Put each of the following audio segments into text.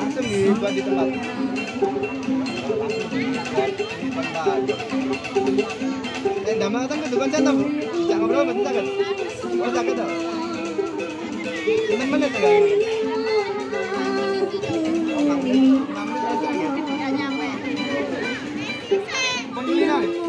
langsung dibuat di apa kan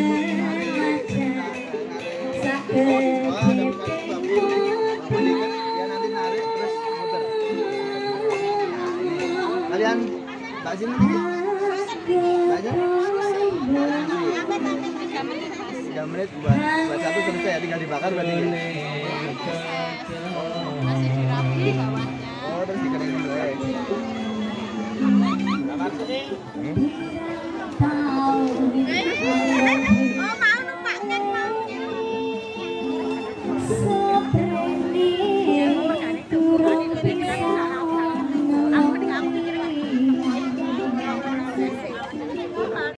kalian tak sini tiga menit buat satu selesai tinggal dibakar berarti Masih dirapi bawahnya. oh terus ya. Hmm? Yes.